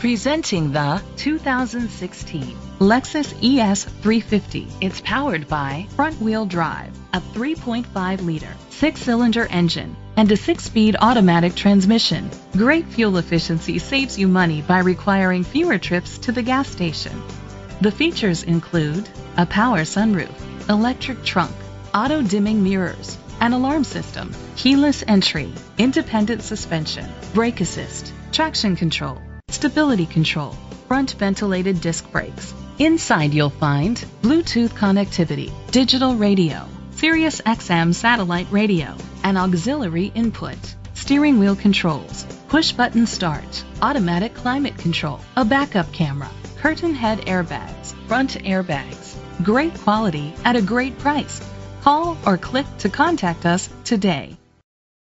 Presenting the 2016 Lexus ES 350. It's powered by front-wheel drive, a 3.5-liter six-cylinder engine, and a six-speed automatic transmission. Great fuel efficiency saves you money by requiring fewer trips to the gas station. The features include a power sunroof, electric trunk, auto dimming mirrors, an alarm system, keyless entry, independent suspension, brake assist, traction control, stability control, front ventilated disc brakes. Inside you'll find Bluetooth connectivity, digital radio, Sirius XM satellite radio, and auxiliary input, steering wheel controls, push button start, automatic climate control, a backup camera, curtain head airbags, front airbags. Great quality at a great price. Call or click to contact us today.